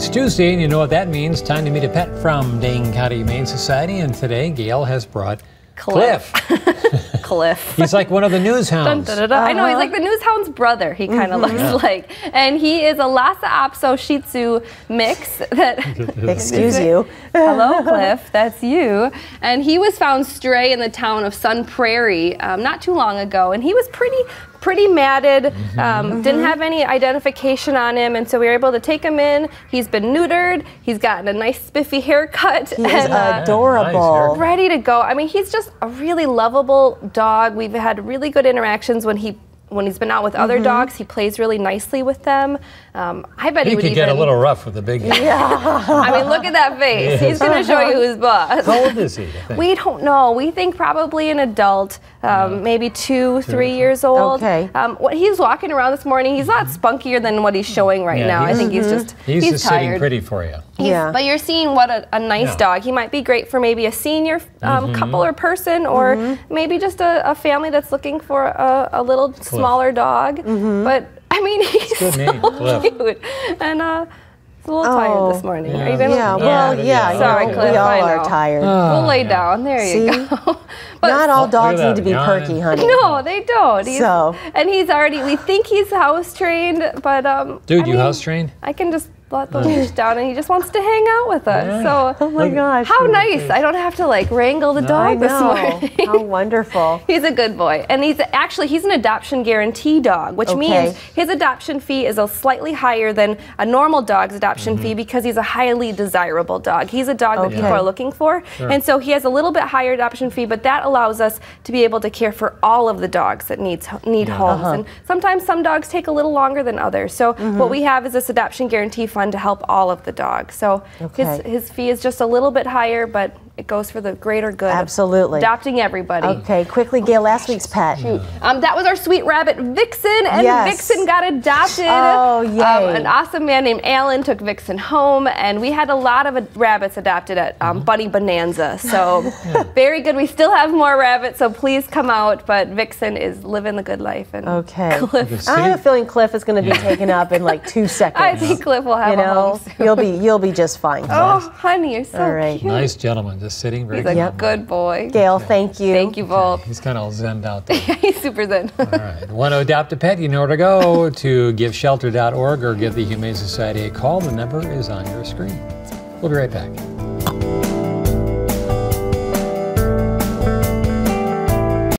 It's Tuesday, and you know what that means. Time to meet a pet from Dane County Humane Society. And today, Gail has brought Cliff. Cliff. Cliff. He's like one of the news Dun, hounds. da, da, da. I know he's like the news hound's brother. He kind of looks like, and he is a Lhasa Apso Shih Tzu mix. That Excuse you. hello, Cliff, that's you. And he was found stray in the town of Sun Prairie um, not too long ago, and he was pretty. Pretty matted, um, didn't have any identification on him, and so we were able to take him in. He's been neutered. He's gotten a nice spiffy haircut. He is uh, adorable. ready to go. I mean, he's just a really lovable dog. We've had really good interactions when he when he's been out with other dogs. He plays really nicely with them. Um, I bet he, He would could even. get a little rough with the big guy. I mean, look at that face. He's going to show you who's boss. How old is he? We don't know. We think probably an adult, um, maybe two, three years old. Okay. Um, what he's walking around this morning, he's a lot spunkier than what he's showing right Yeah, now. I he's- think he's just He's, just tired. sitting pretty for you. He's- Yeah. But you're seeing what a, a nice Yeah. dog. He might be great for maybe a senior um, Mm-hmm. couple or person, or maybe just a, a family that's looking for a, a little smaller dog. But I mean, he's good so Cliff. cute, and uh, he's a little Oh. tired this morning. Are you gonna? Yeah, Yeah, well, yeah, yeah. Sorry, know, Cliff, we all I are know. tired. We'll lay yeah. down. There you See? go. But Not all dogs that, need to be yawning. perky, honey. no, they don't. He's, So- and he's already. We think he's house trained, but um. Dude, I you mean, house trained? I can just let the leash down, and he just wants to hang out with us. Yeah. So Oh my gosh. how nice! I don't have to like wrangle the I dog this know. morning. How wonderful. He's a good boy, and he's actually he's an adoption guarantee dog, which Okay. means his adoption fee is a slightly higher than a normal dog's adoption fee because he's a highly desirable dog. He's a dog that people are looking for, and so he has a little bit higher adoption fee, but that allows us to be able to care for all of the dogs that needs need homes. Uh-huh. And sometimes some dogs take a little longer than others. So mm-hmm. what we have is this adoption guarantee fund to help all of the dogs. So his his fee is just a little bit higher, but it goes for the greater good. Absolutely. adopting everybody. Okay, quickly, Gail, last week's pet. Um, that was our sweet rabbit Vixen, and Yes. Vixen got adopted. Oh, yay. Um, an awesome man named Alan took Vixen home, and we had a lot of uh, rabbits adopted at Mm-hmm. um, Bunny Bonanza. So very good. We still have more rabbits, so please come out. But Vixen is living the good life. And Okay. Cliff, I have a feeling Cliff is going to be taken up in like two seconds. I think Cliff will have you a home know, soon. you'll be you'll be just fine. Oh, honey, you're so All right. cute. Nice gentleman, just sitting very He's a calm. good boy. Gail, thank you. Thank you both. He's kind of all zenned out there. He's super zen. All right. Want to adopt a pet? You know where to go to giveshelter.org or give the Humane Society a call. The number is on your screen. We'll be right back.